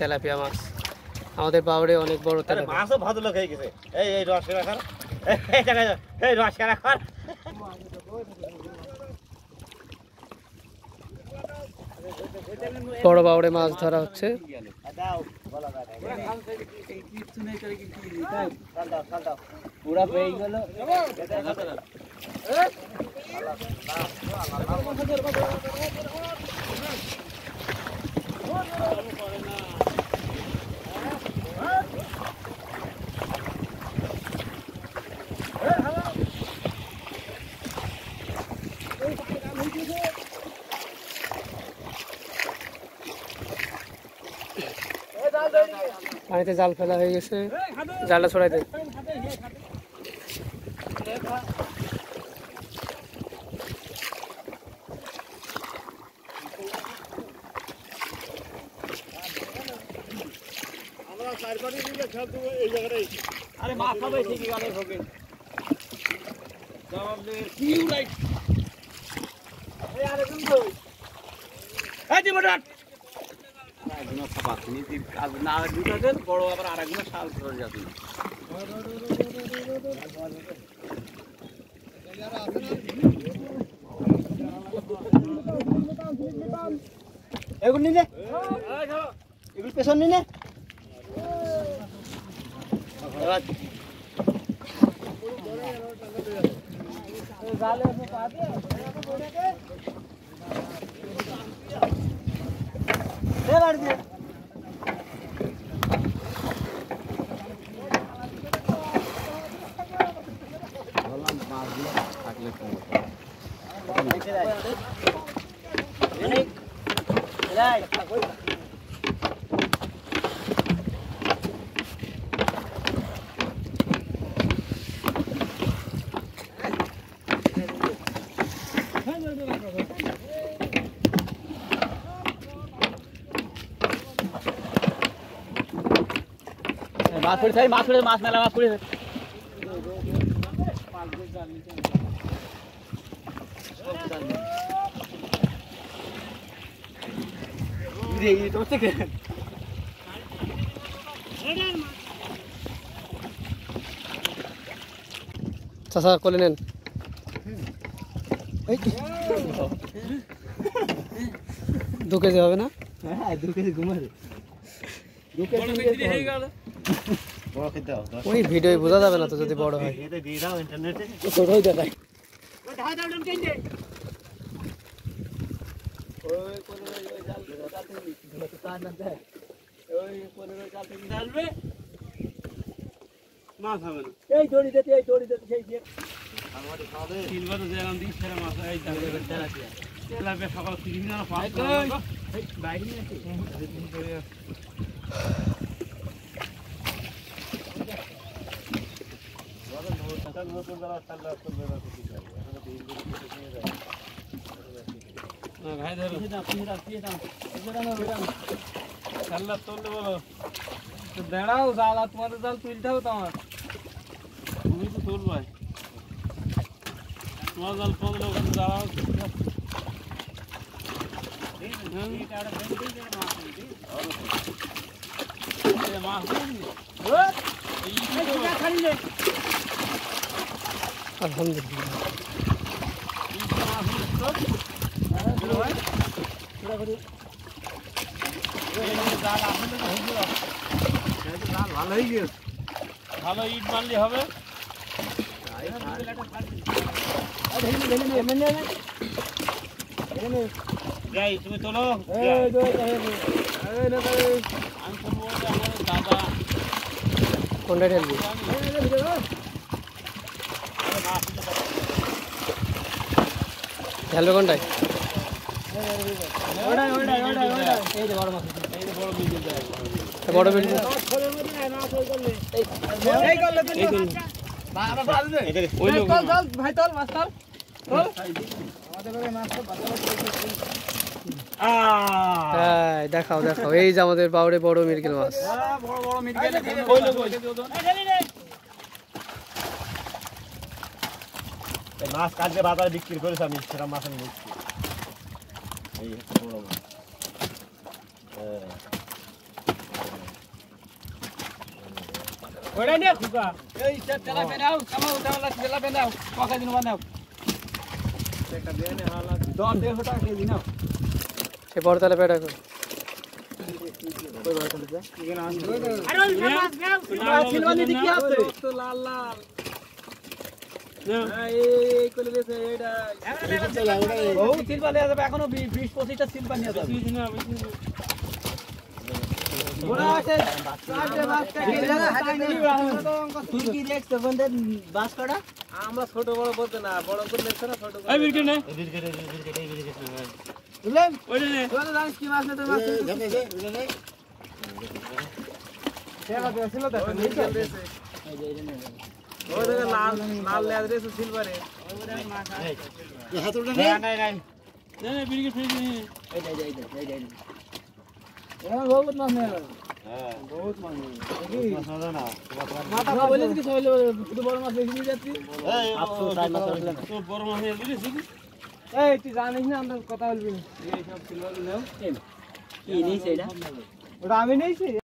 Tilapia মাছ। আমাদের বাউড়ে অনেক বড় মাছও ভদ্রলোক হয়ে গেছে। এই এই রস কর এই রস কেনা বড় বাউড়ে মাছ ধরা হচ্ছে। দাও পানিতে জাল ফেলা হয়ে গেছে। জালটা ছড়াই দে। আরে মাছ হবে ঠিকই গালে ঢোকে। জবাব দে। কি উড়াই এই আরে তুমি এই যে বড় আবার আরেকগুলো শাল ধরে যাবে এগুলো নিলে এগুলো পেছন নিলে এবার দে বাড়ি মাছ পড়ে মাছ পড়ে মাছ মেলা মাছ পড়ে চাষা করে নেন। দু কেজি হবে না? হ্যাঁ দু কেজি দাও ওই ভিডিও বোঝা যাবে না তো যদি বড় হয়। ছোটই দেখায় মাছ হবে না। এই দড়ি দিতে এই দড়ি দিতে সেই দিয়ে সকাল তিরিশ না পাঁচ বাইরে নিয়ে ভাই ধরো খেলনা তুলতে বলো তো দাঁড়াও জাল আর তোমাদের জাল তুলতে হবে তো আমার তুমি তো তুলবো তোমার জাল পনেরো ওখানে দাঁড়াও মাছ আলহামদুলিল্লাহ ভালো ইট মারলে হবে যাই তুমি তোলো। আমাদের কোনটা ঢেলবি ঢেলবে কোনটায়? বড় মাছ বিল্ডিং ভাই তোল মাছ তোল। হ্যাঁ দেখাও দেখাও এই যে আমাদের বাউরে বড় মিরগেল মাছ হ্যাঁ, বড় বড় মিটকে কইলো কই এই মাছ কালকে বাজারে বিক্রি করেছে আমি সেরকম মাছ আমি নিচ্ছি এই বড় মাছ হ্যাঁ। নিয়ে খুকা এই তেলা পেনাও কামা উঠাওলা তেলা দিন বানাও দশ দেড়শো টাকা কেজি নাও সে বড়তলা পেটা করে এখনও বিশ পঁচিশটা আছে ওরা আছে আমরা ছোট বড় বলতে না বড় করে দেখছ না ছোট এই এই এই হ্যাঁ। না লাল লাল লেজ রেছে সিলভারে হ্যাঁ। মাছ না, না। শুধু বড় যাচ্ছি এই, না। এই তুই জানিস না আমরা কথা বলবি ওটা আমি নিয়েছি।